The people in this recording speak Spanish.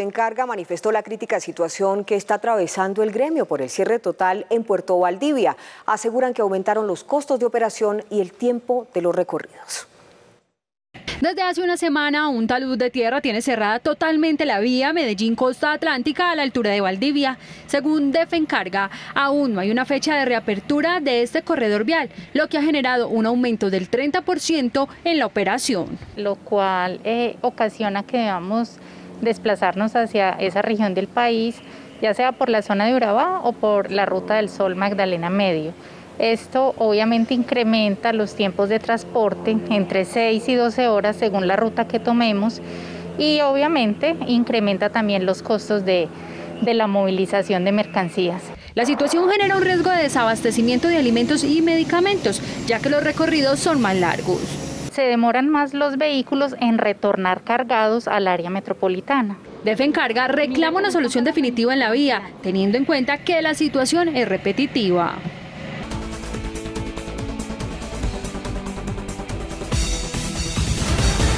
Defencarga manifestó la crítica situación que está atravesando el gremio por el cierre total en Puerto Valdivia. Aseguran que aumentaron los costos de operación y el tiempo de los recorridos. Desde hace una semana, un talud de tierra tiene cerrada totalmente la vía Medellín-Costa Atlántica a la altura de Valdivia. Según Defencarga, aún no hay una fecha de reapertura de este corredor vial, lo que ha generado un aumento del 30% en la operación. Lo cual eh, ocasiona que debamos desplazarnos hacia esa región del país, ya sea por la zona de Urabá o por la ruta del Sol Magdalena Medio. Esto obviamente incrementa los tiempos de transporte entre 6 y 12 horas según la ruta que tomemos y obviamente incrementa también los costos de, de la movilización de mercancías. La situación genera un riesgo de desabastecimiento de alimentos y medicamentos, ya que los recorridos son más largos. Se demoran más los vehículos en retornar cargados al área metropolitana. Defencarga reclama una solución definitiva en la vía, teniendo en cuenta que la situación es repetitiva.